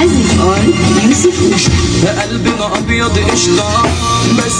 عزيز. قال يوسف. وشا قلبنا أبيض اشلاق بس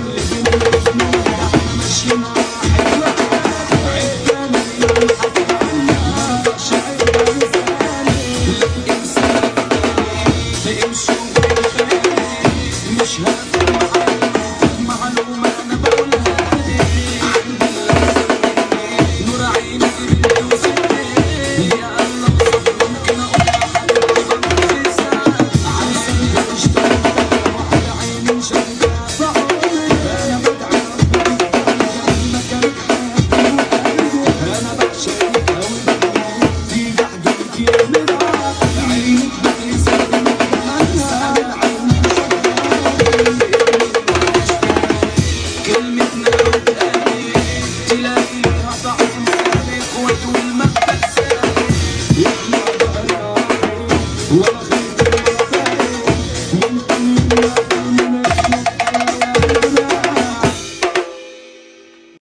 것이